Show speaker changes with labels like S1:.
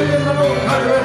S1: Lord,